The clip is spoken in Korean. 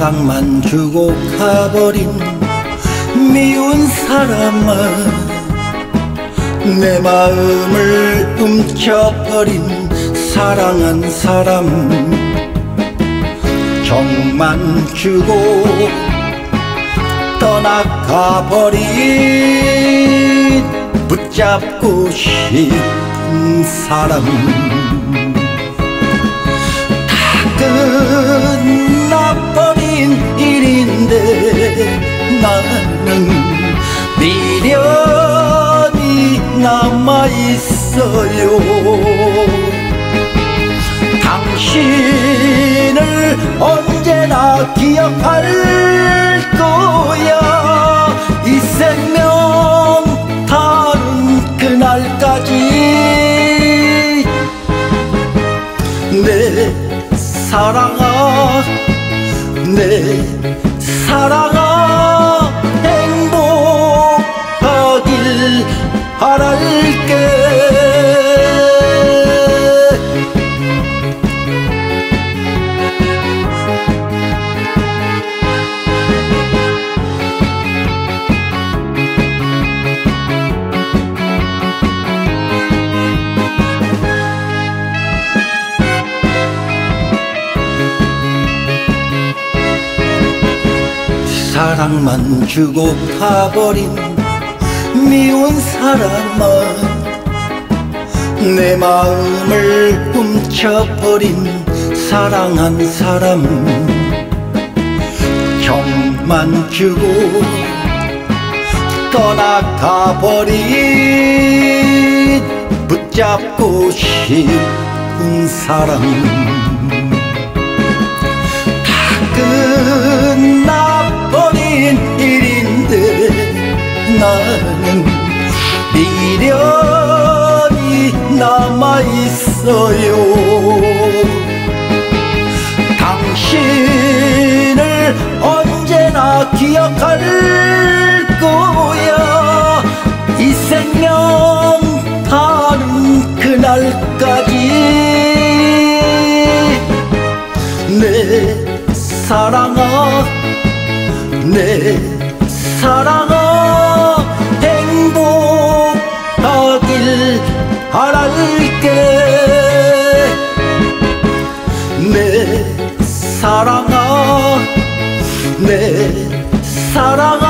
사랑만 주고 가버린 미운 사람아 내 마음을 훔쳐버린 사랑한 사람. 정만 주고 떠나가버린 붙잡고 싶은 사람. 다끝 미련이 남아있어요. 당신을 언제나 기억할 거야. 이 생명 다른 그날까지 내 사랑아 내 사랑만 주고 가버린 미운 사람아 내 마음을 훔쳐버린 사랑한 사람. 정만 주고 떠나가버린 붙잡고 싶은 사람. 다끝 있어요. 당신을 언제나 기억할 거야. 이 생명 다른 그날까지 내 사랑아 내 사랑아 내